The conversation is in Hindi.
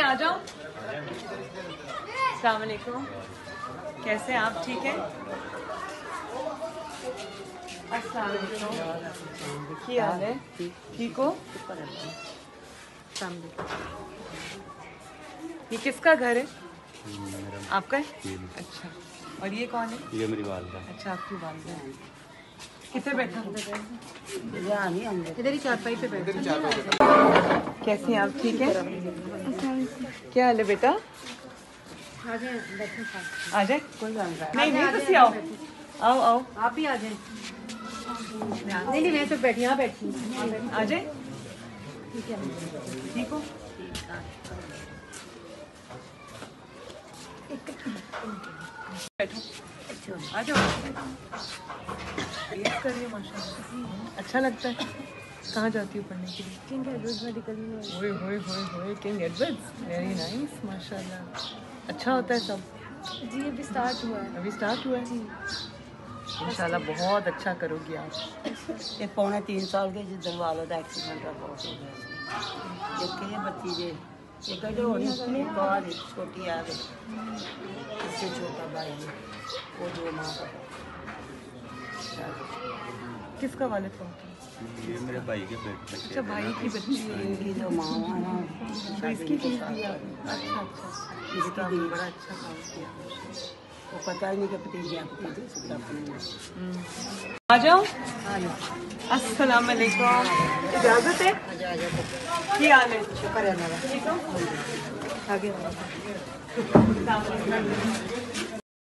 आ जाओ। सलामकुम कैसे आप? ठीक हैं? अस्सलाम की हाल है? ठीक हो? ये किसका घर है? आपका है? अच्छा। और ये कौन है? ये मेरी वालदा। अच्छा आपकी वालदा है। किसे बैठा इधर ही चारपाई पे बैठ कैसे हैं आप? ठीक हैं? क्या हाल है बेटा? आ जाए कोई नहीं। नहीं तुसी आओ। आओ आओ। आप ही आ जाए। नहीं नहीं मैं तो बैठी यहाँ बैठी आ जाए ठीक हो। बैठो। आ जाओ अच्छा लगता है। कहाँ जाती हूँ पढ़ने के लिए? King Edward's medical King Edward's very nice माशाल्लाह। अच्छा होता है सब? जी अभी स्टार्ट हुआ है। अभी स्टार्ट हुआ है? जी। इंशाल्लाह बहुत अच्छा करोगी आप। एक पौने तीन साल के जिस दिन वालों का एक्सीडेंट रिपोर्ट हो गया तो एक देखिए बच्ची जे एक जो होनी बाद छोटी आ गई इससे छोटा भाई वो जो माँ का किसका वाले था? ये मेरे भाई के बेटे अच्छा भाई की बच्ची है इनकी जो माँ है तो इसकी फ़ीस दी अच्छा अच्छा। इसका बड़ा अच्छा काम किया। वो पता ही नहीं कि भतीजे से आ जाओ। अस्सलाम वालेकुम इजाज़त है? की हाल है? शुक्र है हो? आगे।